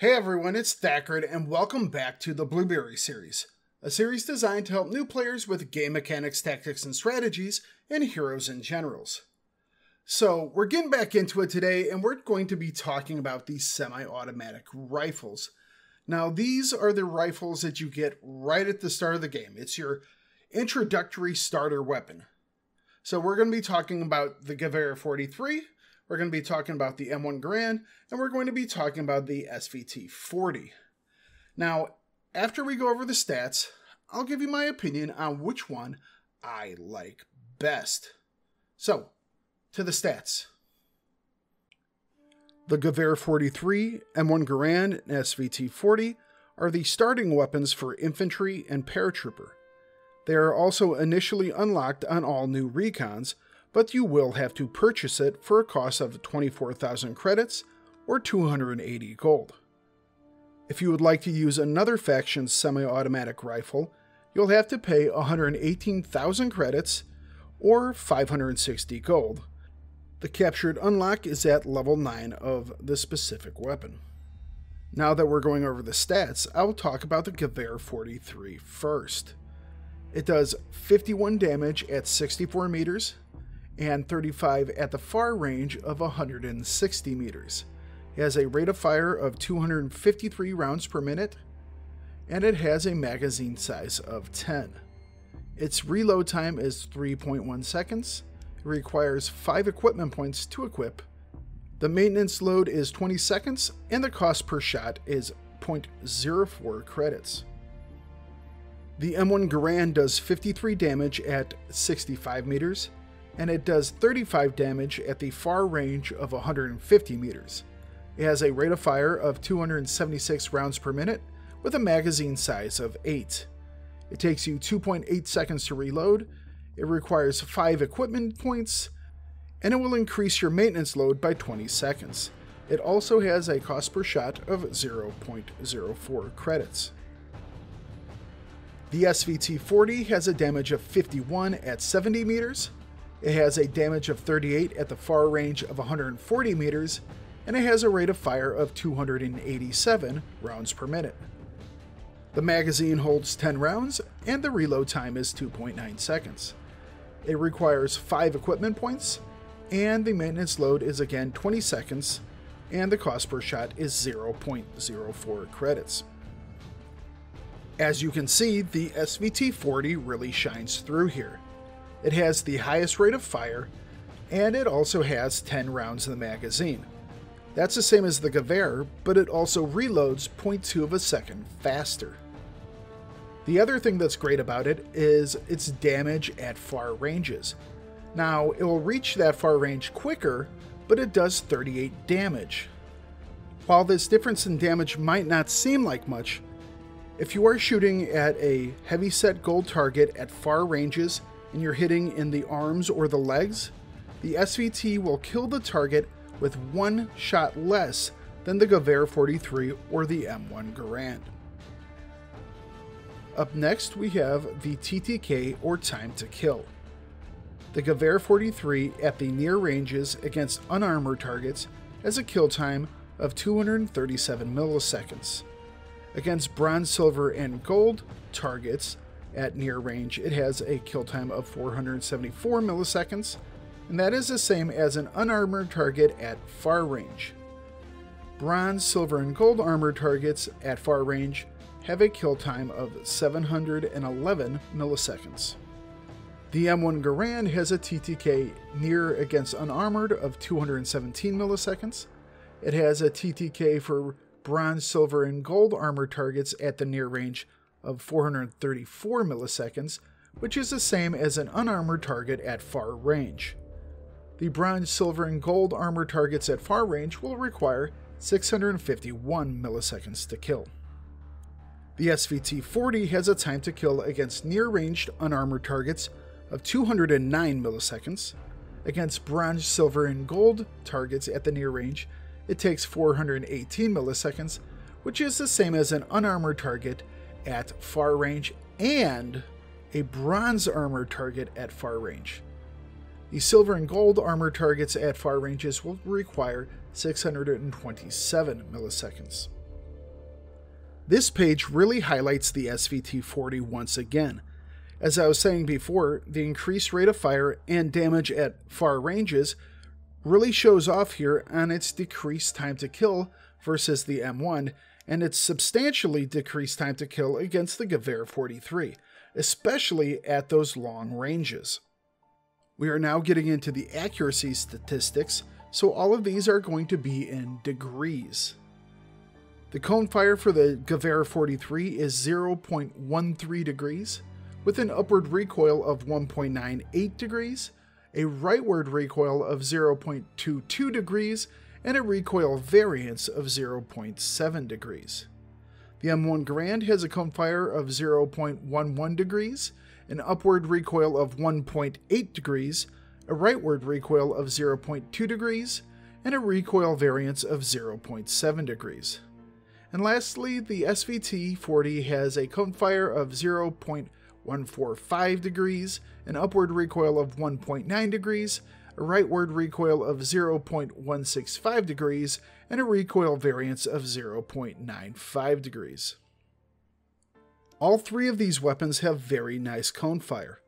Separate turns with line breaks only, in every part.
Hey everyone, it's Thakard, and welcome back to the Blueberry series, a series designed to help new players with game mechanics, tactics, and strategies, and heroes and generals. So, we're getting back into it today, and we're going to be talking about these semi automatic rifles. Now, these are the rifles that you get right at the start of the game. It's your introductory starter weapon. So, we're going to be talking about the Gewehr 43, we're going to be talking about the M1 Garand, and we're going to be talking about the SVT 40. Now, after we go over the stats, I'll give you my opinion on which one I like best. So, to the stats. The Gewehr 43, M1 Garand, and SVT 40 are the starting weapons for infantry and paratrooper. They are also initially unlocked on all new recons, but you will have to purchase it for a cost of 24,000 credits or 280 gold. If you would like to use another faction's semi automatic rifle, you'll have to pay 118,000 credits or 560 gold. The captured unlock is at level 9 of the specific weapon. Now that we're going over the stats, I will talk about the Gewehr 43 first. It does 51 damage at 64 meters, and 35 at the far range of 160 meters. It has a rate of fire of 253 rounds per minute, and it has a magazine size of 10. Its reload time is 3.1 seconds. It requires 5 equipment points to equip. The maintenance load is 20 seconds, and the cost per shot is 0.04 credits. The M1 Garand does 53 damage at 65 meters, and it does 35 damage at the far range of 150 meters. It has a rate of fire of 276 rounds per minute with a magazine size of 8. It takes you 2.8 seconds to reload, it requires 5 equipment points, and it will increase your maintenance load by 20 seconds. It also has a cost per shot of 0.04 credits. The SVT 40 has a damage of 51 at 70 meters, it has a damage of 38 at the far range of 140 meters, and it has a rate of fire of 287 rounds per minute. The magazine holds 10 rounds, and the reload time is 2.9 seconds. It requires 5 equipment points, and the maintenance load is again 20 seconds, and the cost per shot is 0.04 credits. As you can see, the SVT 40 really shines through here. It has the highest rate of fire, and it also has 10 rounds in the magazine. That's the same as the Gewehr, but it also reloads 0.2 of a second faster. The other thing that's great about it is its damage at far ranges. Now, it will reach that far range quicker, but it does 38 damage. While this difference in damage might not seem like much, if you are shooting at a heavy set gold target at far ranges and you're hitting in the arms or the legs, the SVT will kill the target with one shot less than the Gewehr 43 or the M1 Garand. Up next, we have the TTK or Time to Kill. The Gewehr 43 at the near ranges against unarmored targets has a kill time of 237 milliseconds. Against bronze, silver, and gold targets, at near range, it has a kill time of 474 milliseconds, and that is the same as an unarmored target at far range. Bronze, silver, and gold armored targets at far range have a kill time of 711 milliseconds. The M1 Garand has a TTK near against unarmored of 217 milliseconds. It has a TTK for bronze, silver, and gold armored targets at the near range of 434 milliseconds, which is the same as an unarmored target at far range. The bronze, silver, and gold armored targets at far range will require 651 milliseconds to kill. The SVT 40 has a time to kill against near ranged unarmored targets of 209 milliseconds. Against bronze, silver, and gold targets at the near range, it takes 418 milliseconds, which is the same as an unarmored target at far range and a bronze armor target at far range. The silver and gold armor targets at far ranges will require 627 milliseconds. This page really highlights the SVT-40 once again. As I was saying before, the increased rate of fire and damage at far ranges really shows off here on its decreased time to kill versus the M1, and its substantially decreased time to kill against the Gewehr 43, especially at those long ranges. We are now getting into the accuracy statistics, so all of these are going to be in degrees. The cone fire for the Gewehr 43 is 0.13 degrees, with an upward recoil of 1.98 degrees, a rightward recoil of 0.22 degrees, and a recoil variance of 0.7 degrees. The M1 Garand has a cone fire of 0.11 degrees, an upward recoil of 1.8 degrees, a rightward recoil of 0.2 degrees, and a recoil variance of 0.7 degrees. And lastly, the SVT-40 has a cone fire of 0.145 degrees, an upward recoil of 1.9 degrees, a rightward recoil of 0.165 degrees, and a recoil variance of 0.95 degrees. All three of these weapons have very nice cone fire.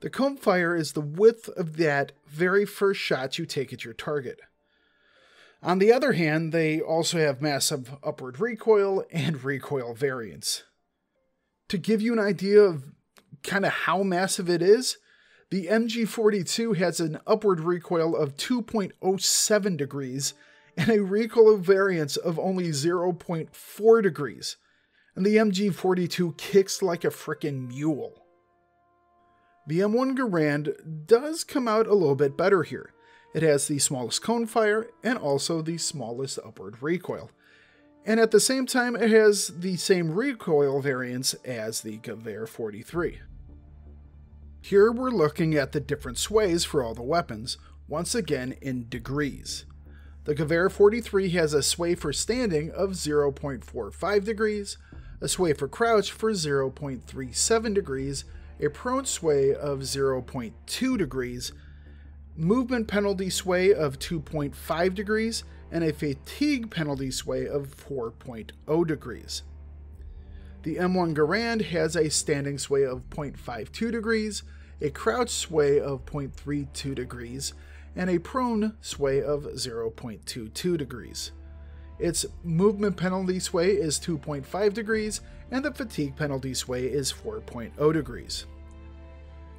The cone fire is the width of that very first shot you take at your target. On the other hand, they also have massive upward recoil and recoil variance. To give you an idea of kind of how massive it is, the MG42 has an upward recoil of 2.07 degrees and a recoil variance of only 0.4 degrees. And the MG42 kicks like a frickin' mule. The M1 Garand does come out a little bit better here. It has the smallest cone fire and also the smallest upward recoil. And at the same time, it has the same recoil variance as the Gewehr 43. Here we're looking at the different sways for all the weapons, once again in degrees. The Gewehr 43 has a sway for standing of 0.45 degrees, a sway for crouch for 0.37 degrees, a prone sway of 0.2 degrees, movement penalty sway of 2.5 degrees, and a fatigue penalty sway of 4.0 degrees. The M1 Garand has a standing sway of 0.52 degrees, a crouch sway of 0.32 degrees, and a prone sway of 0.22 degrees. Its movement penalty sway is 2.5 degrees, and the fatigue penalty sway is 4.0 degrees.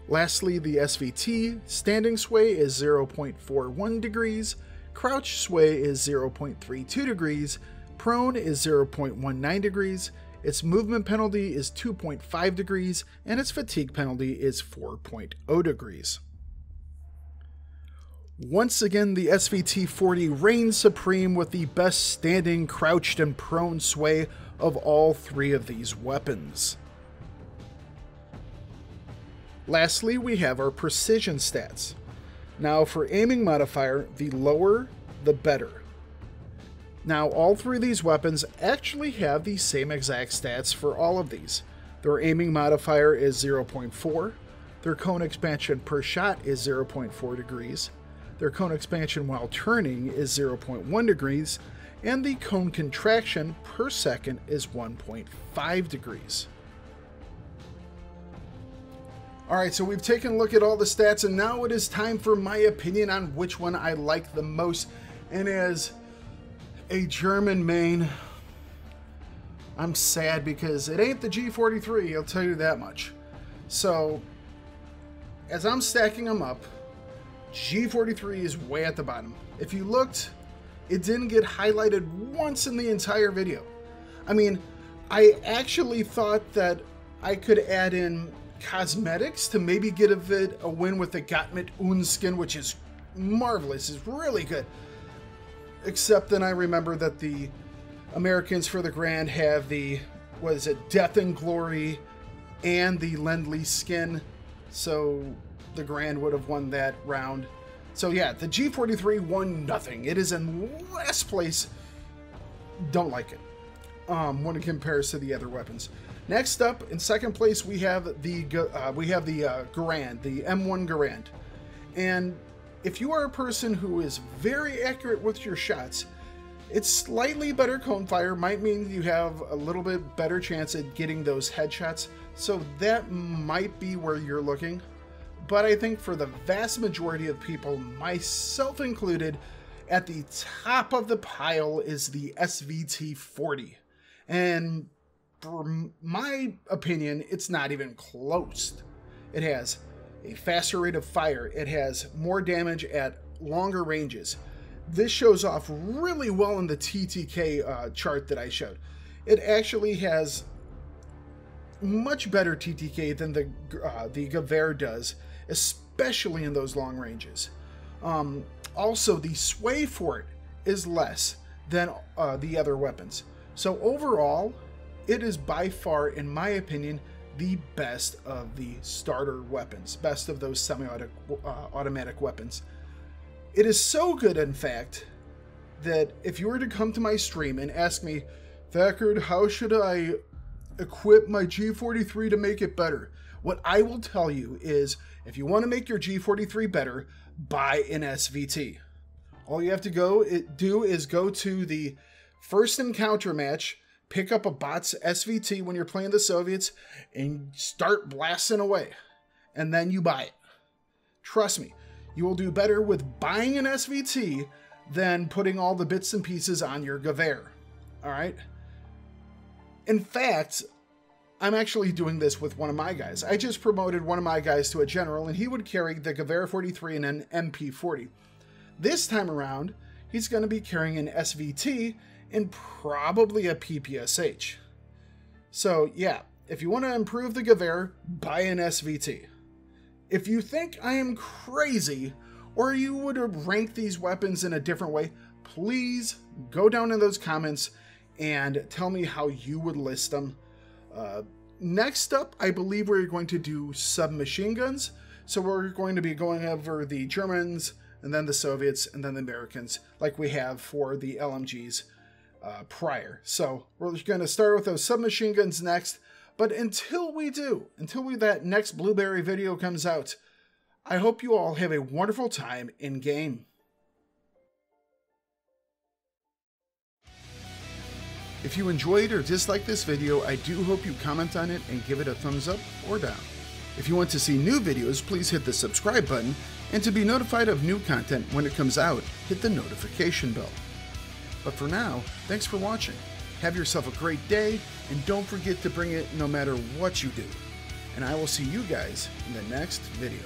Lastly, the SVT standing sway is 0.41 degrees, crouch sway is 0.32 degrees, prone is 0.19 degrees, its movement penalty is 2.5 degrees, and its fatigue penalty is 4.0 degrees. Once again, the SVT 40 reigns supreme with the best standing, crouched, and prone sway of all three of these weapons. Lastly, we have our precision stats. Now, for aiming modifier, the lower, the better. Now, all three of these weapons actually have the same exact stats for all of these. Their aiming modifier is 0.4, their cone expansion per shot is 0.4 degrees, their cone expansion while turning is 0.1 degrees, and the cone contraction per second is 1.5 degrees. Alright, so we've taken a look at all the stats, and now it is time for my opinion on which one I like the most. And as a German main, I'm sad because it ain't the G43, I'll tell you that much. So, as I'm stacking them up, G43 is way at the bottom. If you looked, it didn't get highlighted once in the entire video. I mean, I actually thought that I could add in cosmetics to maybe get a, a win with the Gottmit Un skin, which is marvelous, is really good. Except then I remember that the Americans for the Garand have the, what is it, Death and Glory and the Lend-Lease skin. So the Garand would have won that round. So yeah, the G43 won nothing. It is in last place. Don't like it. Um, when it compares to the other weapons. Next up, in second place, we have the uh, we have the uh, Garand, the M1 Garand, and if you are a person who is very accurate with your shots, It's slightly better cone fire, might mean you have a little bit better chance at getting those headshots, so that might be where you're looking. But I think for the vast majority of people, myself included, at the top of the pile is the SVT 40. And for my opinion, it's not even close. It has a faster rate of fire, it has more damage at longer ranges. This shows off really well in the TTK uh, chart that I showed. It actually has much better TTK than the uh, the Gewehr does, especially in those long ranges. Um, also, the sway for it is less than uh, the other weapons. So overall, it is by far, in my opinion, the best of the starter weapons, best of those semi-automatic uh, weapons. It is so good, in fact, that if you were to come to my stream and ask me, Thakard, how should I equip my G43 to make it better? What I will tell you is if you want to make your G43 better, buy an SVT. All you have to go do is go to the first encounter match, pick up a bot's SVT when you're playing the Soviets, and start blasting away. And then you buy it. Trust me, you will do better with buying an SVT than putting all the bits and pieces on your Gewehr. All right? In fact, I'm actually doing this with one of my guys. I just promoted one of my guys to a general, and he would carry the Gewehr 43 and an MP40. This time around, he's going to be carrying an SVT and probably a PPSH. So, yeah, if you want to improve the Gewehr, buy an SVT. If you think I am crazy, or you would rank these weapons in a different way, please go down in those comments and tell me how you would list them. Uh, next up, I believe we're going to do submachine guns. So we're going to be going over the Germans, and then the Soviets, and then the Americans, like we have for the LMGs uh, prior. So we're going to start with those submachine guns next. But until we do, until we that next Blueberry video comes out, I hope you all have a wonderful time in game. If you enjoyed or disliked this video, I do hope you comment on it and give it a thumbs up or down. If you want to see new videos, please hit the subscribe button, and to be notified of new content when it comes out, hit the notification bell. But for now, thanks for watching. Have yourself a great day, and don't forget to bring it no matter what you do. And I will see you guys in the next video.